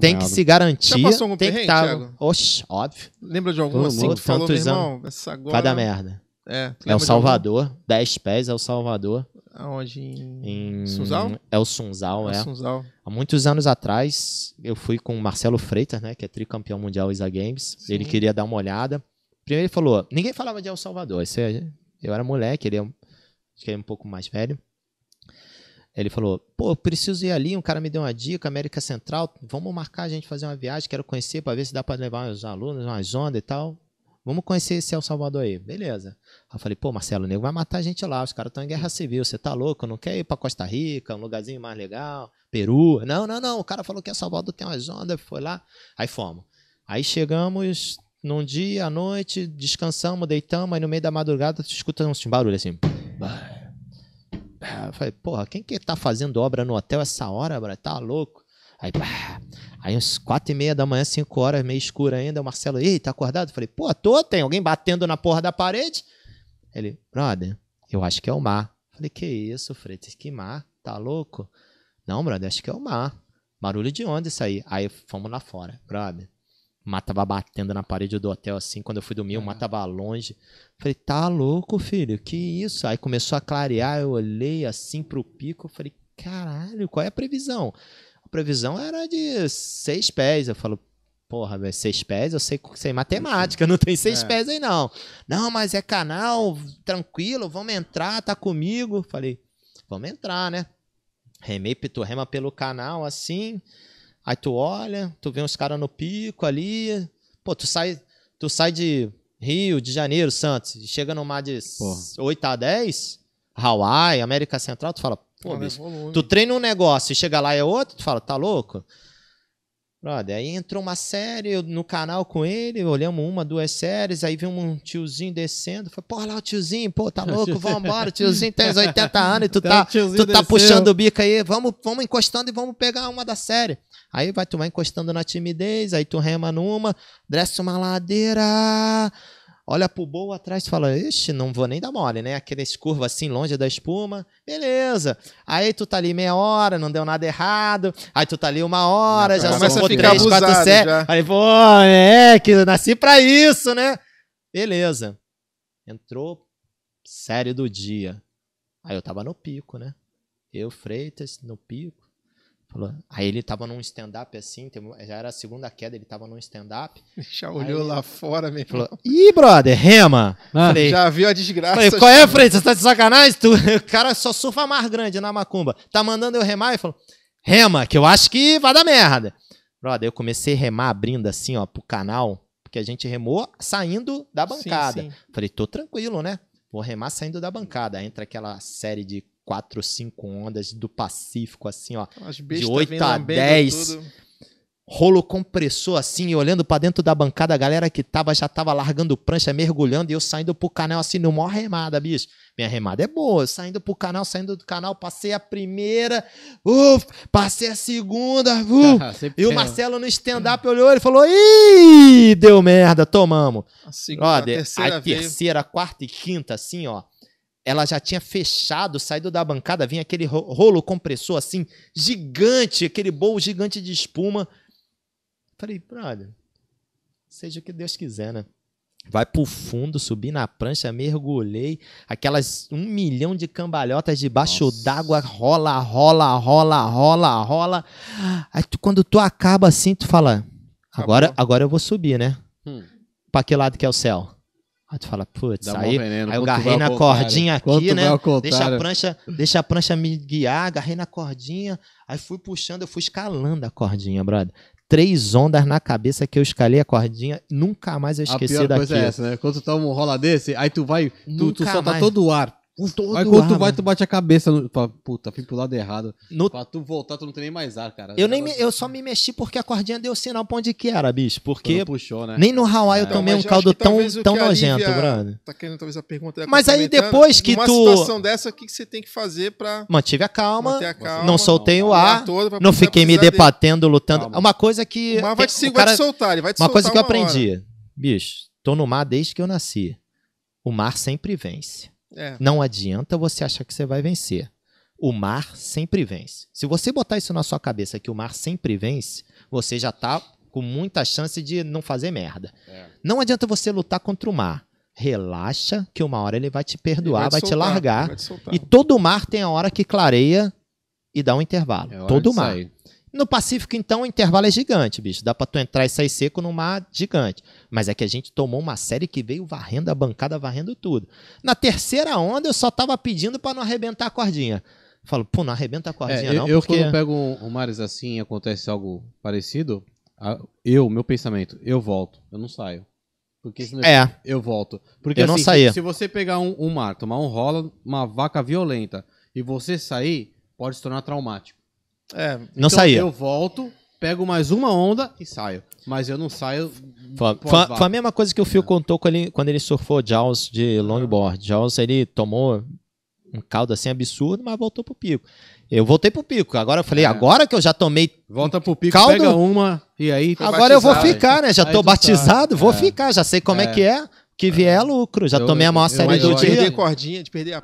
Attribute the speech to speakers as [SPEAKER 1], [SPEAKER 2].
[SPEAKER 1] tem que se garantir.
[SPEAKER 2] Já passou algum
[SPEAKER 1] tem que estar.
[SPEAKER 2] Thiago?
[SPEAKER 1] Oxe, óbvio.
[SPEAKER 2] Lembra de algum
[SPEAKER 3] Todo
[SPEAKER 2] assim
[SPEAKER 3] mundo.
[SPEAKER 2] que falou, meu irmão? Essa agora...
[SPEAKER 1] Vai dar merda.
[SPEAKER 2] É,
[SPEAKER 1] É o Salvador. 10 pés é o Salvador.
[SPEAKER 2] Aonde? Em...
[SPEAKER 1] Em...
[SPEAKER 2] Sunzal?
[SPEAKER 1] É o Sunzal, é.
[SPEAKER 2] Sunzal.
[SPEAKER 1] Há muitos anos atrás, eu fui com o Marcelo Freitas, né, que é tricampeão mundial ISA Games.
[SPEAKER 2] Sim.
[SPEAKER 1] Ele queria dar uma olhada. Primeiro ele falou, ninguém falava de El Salvador. Isso é- eu era moleque, ele é um, acho que ele é um pouco mais velho. Ele falou, pô, eu preciso ir ali, um cara me deu uma dica, América Central, vamos marcar a gente fazer uma viagem, quero conhecer para ver se dá para levar os alunos, umas ondas e tal. Vamos conhecer esse El Salvador aí. Beleza. Aí eu falei, pô, Marcelo, o nego vai matar a gente lá, os caras estão em guerra civil, você tá louco, não quer ir pra Costa Rica, um lugarzinho mais legal, Peru. Não, não, não, o cara falou que El Salvador tem umas ondas, foi lá. Aí fomos. Aí chegamos num dia, à noite, descansamos, deitamos, aí no meio da madrugada tu escuta uns barulhos assim. Bah. Eu falei, porra, quem que tá fazendo obra no hotel essa hora, bro? Tá louco? Aí, pá. aí uns quatro e meia da manhã, cinco horas, meio escuro ainda, o Marcelo, ei, tá acordado? Eu falei, pô, tô, tem alguém batendo na porra da parede? Ele, brother, eu acho que é o mar. Eu falei, que isso, Freitas, que mar? Tá louco? Não, brother, acho que é o mar. Barulho de onde isso aí? Aí fomos lá fora, brother. O mar tava batendo na parede do hotel assim, quando eu fui dormir, o mar tava longe. Falei, tá louco, filho? Que isso? Aí começou a clarear, eu olhei assim pro pico, falei, caralho, qual é a previsão? A previsão era de seis pés. Eu falo, porra, velho, seis pés, eu sei, sei matemática, não tem seis
[SPEAKER 2] É.
[SPEAKER 1] pés aí não. Não, mas é canal, tranquilo, vamos entrar, tá comigo. Falei, vamos entrar, né? Remei, tu rema pelo canal assim, aí tu olha, tu vê uns caras no pico ali, pô, tu sai, tu sai de Rio, de Janeiro, Santos, e chega no mar de
[SPEAKER 3] Porra.
[SPEAKER 1] 8 a 10, Hawaii, América Central, tu fala, pô, bicho,
[SPEAKER 2] volume.
[SPEAKER 1] Tu treina um negócio e chega lá e é outro, tu fala, tá louco? Brother, aí entrou uma série no canal com ele, olhamos uma, duas séries, aí viu um tiozinho descendo, falei, porra lá o tiozinho, pô, tá louco, vambora, o tiozinho tem uns 80 anos e tu
[SPEAKER 3] Tá,
[SPEAKER 1] tu tá puxando o bico aí, vamos, vamos encostando e vamos pegar uma da série. Aí vai, tu vai encostando na timidez, aí tu rema numa, desce uma ladeira, olha pro boa atrás e fala, ixi, não vou nem dar mole, né? Aqueles curvas assim, longe da espuma, beleza. Aí tu tá ali meia hora, não deu nada errado, aí tu tá ali uma hora, já somou três, quatro, sete, aí, pô, é, que eu nasci pra isso, né? Beleza. Entrou série do dia. Aí eu tava no pico, né? Eu, Freitas, no pico. Falou. Aí ele tava num stand-up assim, já era a segunda queda, ele tava num stand-up.
[SPEAKER 2] Já olhou
[SPEAKER 1] Aí-
[SPEAKER 2] lá fora, meu.
[SPEAKER 1] Falou, ih, brother, rema.
[SPEAKER 3] Ah,
[SPEAKER 1] Falei,
[SPEAKER 2] Já viu a desgraça.
[SPEAKER 1] falei, qual é, Freitas? Você tá de sacanagem? Tu, o cara só surfa mais grande na macumba. Tá mandando eu remar? E falou, rema, que eu acho que vai dar merda. Brother, eu comecei a remar abrindo assim, ó, pro canal, porque a gente remou saindo da bancada.
[SPEAKER 2] Sim, sim.
[SPEAKER 1] Falei, tô tranquilo, né? Vou remar saindo da bancada. Entra aquela série de quatro, cinco ondas do Pacífico, assim, ó. Oito
[SPEAKER 2] vêm
[SPEAKER 1] a
[SPEAKER 2] lambendo
[SPEAKER 1] 10.
[SPEAKER 2] tudo.
[SPEAKER 1] Rolo compressor, assim, e olhando pra dentro da bancada, a galera que tava já tava largando prancha, mergulhando, e eu saindo pro canal, assim, no maior remada, bicho. Minha remada é boa, eu saindo pro canal, saindo do canal, passei a primeira, uf, passei a segunda, uf. E o Marcelo no stand-up olhou, ele falou, ih, deu merda, tomamos.
[SPEAKER 2] A segunda, a
[SPEAKER 1] Brother,
[SPEAKER 2] terceira
[SPEAKER 1] a terceira, quarta e quinta, assim, ó. Ela já tinha fechado, saído da bancada, vinha aquele ro- rolo compressor, assim, gigante, aquele bowl gigante de espuma. Falei, brother, seja o que Deus quiser, né? Vai pro fundo, subi na prancha, mergulhei. Aquelas um milhão de cambalhotas debaixo d'água, rola, rola, rola, rola, rola. Aí tu- quando tu acaba assim, tu fala, agora,
[SPEAKER 2] Acabou.
[SPEAKER 1] agora eu vou subir, né?
[SPEAKER 3] Hum,
[SPEAKER 1] Pra que lado que é o céu? Aí tu fala, putz, aí,
[SPEAKER 3] veneno.
[SPEAKER 1] aí eu agarrei na cordinha aqui, né? Deixa a prancha, deixa a prancha me guiar, agarrei na cordinha, aí fui puxando, eu fui escalando a cordinha, brother. Três ondas na cabeça que eu escalei a cordinha, nunca mais eu
[SPEAKER 3] A
[SPEAKER 1] esqueci
[SPEAKER 3] pior
[SPEAKER 1] daquilo.
[SPEAKER 3] coisa é essa, né? Quando tu toma um rola desse, aí tu vai, tu, tu solta
[SPEAKER 1] mais.
[SPEAKER 3] todo o ar.
[SPEAKER 1] Todo
[SPEAKER 3] aí quando tu vai,
[SPEAKER 1] mano.
[SPEAKER 3] tu bate a cabeça. No, puta, fui pro lado errado.
[SPEAKER 1] No-
[SPEAKER 3] Pra tu voltar, tu não tem nem mais ar, cara.
[SPEAKER 1] eu, nem me- eu só me mexi porque a cordinha deu sinal pra onde que era, bicho. Porque
[SPEAKER 3] puxou, né?
[SPEAKER 1] nem no Hawaii eu
[SPEAKER 3] É.
[SPEAKER 1] tomei
[SPEAKER 2] Não,
[SPEAKER 1] um
[SPEAKER 2] mas eu
[SPEAKER 1] caldo tão, tão
[SPEAKER 2] que
[SPEAKER 1] nojento, brother.
[SPEAKER 2] Tá querendo talvez a pergunta. é
[SPEAKER 1] Mas aí depois que
[SPEAKER 2] Numa
[SPEAKER 1] tu-
[SPEAKER 2] situação dessa, o que que você tem que fazer pra
[SPEAKER 1] Mantive a calma,
[SPEAKER 2] a calma?
[SPEAKER 1] não soltei o
[SPEAKER 2] o
[SPEAKER 1] ar, não fiquei me
[SPEAKER 2] dele?
[SPEAKER 1] debatendo, lutando.
[SPEAKER 3] Calma.
[SPEAKER 1] Uma coisa que.
[SPEAKER 2] O mar vai
[SPEAKER 1] tem-
[SPEAKER 2] te,
[SPEAKER 1] o
[SPEAKER 2] vai
[SPEAKER 1] cara-
[SPEAKER 2] te soltar, ele vai te
[SPEAKER 1] Uma coisa que eu aprendi, bicho, tô no mar desde que eu nasci. O mar sempre vence.
[SPEAKER 2] É.
[SPEAKER 1] Não adianta você achar que você vai vencer. O mar sempre vence. Se você botar isso na sua cabeça que o mar sempre vence, você já tá com muita chance de não fazer merda.
[SPEAKER 3] É.
[SPEAKER 1] Não adianta você lutar contra o mar. Relaxa, que uma hora ele vai te perdoar, vai, te
[SPEAKER 2] soltar,
[SPEAKER 1] largar.
[SPEAKER 2] vai te.
[SPEAKER 1] E todo mar tem a hora que clareia e dá um intervalo.
[SPEAKER 3] É
[SPEAKER 1] todo mar.
[SPEAKER 3] sair.
[SPEAKER 1] No Pacífico, então, o intervalo é gigante, bicho. Dá pra tu entrar e sair seco num mar gigante. Mas é que a gente tomou uma série que veio varrendo a bancada, varrendo tudo. Na terceira onda, eu só tava pedindo pra não arrebentar a cordinha. Falo, pô, não arrebenta a
[SPEAKER 3] É,
[SPEAKER 1] cordinha,
[SPEAKER 3] eu,
[SPEAKER 1] não,
[SPEAKER 3] eu
[SPEAKER 1] porque...
[SPEAKER 3] quando pego um, um mares assim e acontece algo parecido, a- eu, meu pensamento, eu volto, eu não saio. Porque senão
[SPEAKER 1] É,
[SPEAKER 3] eu volto. Porque
[SPEAKER 1] Eu não
[SPEAKER 3] assim,
[SPEAKER 1] saía.
[SPEAKER 3] Se, se você pegar um, um mar, tomar um rola, uma vaca violenta, e você sair, pode se tornar traumático.
[SPEAKER 2] É,
[SPEAKER 1] não
[SPEAKER 3] Então,
[SPEAKER 1] saía.
[SPEAKER 3] Eu volto, pego mais uma onda e saio. Mas eu não saio.
[SPEAKER 1] Foi, foi- foi a mesma coisa que o Phil contou quando ele, quando ele surfou Jaws de longboard. Jaws, ele tomou um caldo assim absurdo, mas voltou pro pico. Eu voltei pro pico. Agora eu falei,
[SPEAKER 3] É.
[SPEAKER 1] agora que eu já tomei
[SPEAKER 3] Volta pro pico,
[SPEAKER 1] Caldo-
[SPEAKER 3] pega uma e aí.
[SPEAKER 1] Agora eu vou
[SPEAKER 2] batizado,
[SPEAKER 1] ficar, né? Já tô
[SPEAKER 3] tu
[SPEAKER 1] batizado,
[SPEAKER 3] sabe.
[SPEAKER 1] vou
[SPEAKER 3] É.
[SPEAKER 1] ficar, já sei como é,
[SPEAKER 3] É.
[SPEAKER 1] que é. Que vier é lucro. Já
[SPEAKER 3] Eu-
[SPEAKER 1] tomei a maior
[SPEAKER 3] eu-
[SPEAKER 1] série
[SPEAKER 2] mas
[SPEAKER 1] do
[SPEAKER 2] de
[SPEAKER 3] eu-
[SPEAKER 1] dia.
[SPEAKER 2] perder cordinha, de perder a